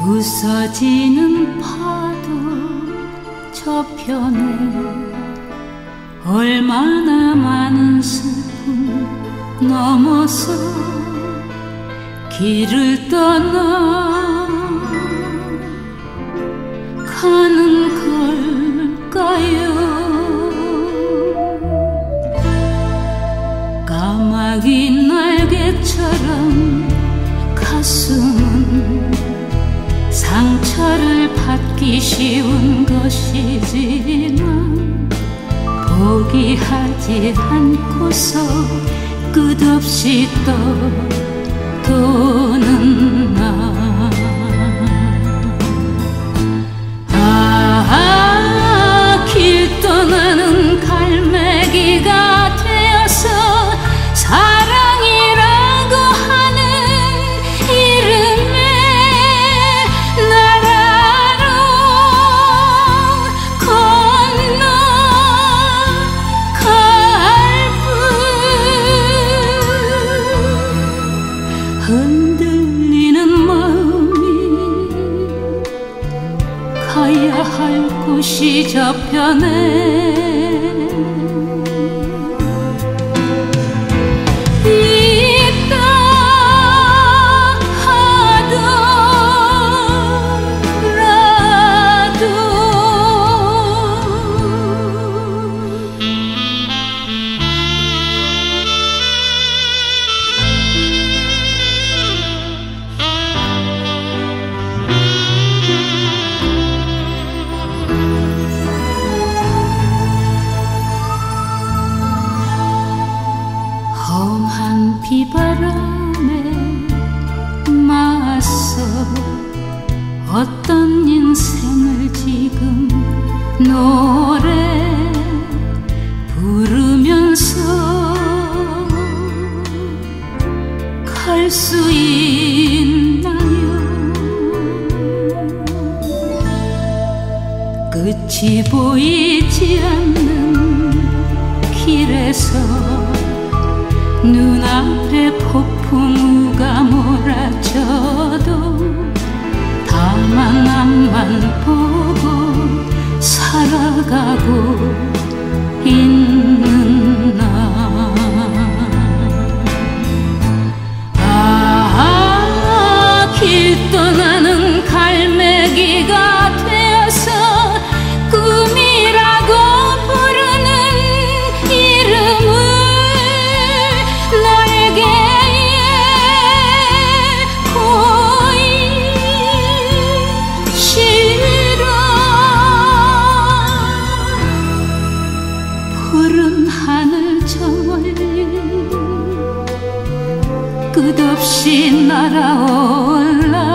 쏟아지는 파도 저편에 얼마나 많은 슬픔 넘어서 길을 떠나 가는 걸까요? 까마귀 날개처럼 가슴은 상처를 받기 쉬운 것이지만 포기하지 않고서 끝없이 떠도는 나 가야 할 곳이 저편에 바람에 맞서 어떤 인생을 지금 노래 부르면서 갈 수 있나요? 끝이 보이지 않는 길에서 눈앞에 폭풍우가 몰아쳐도 다만 앞만 끝없이 날아올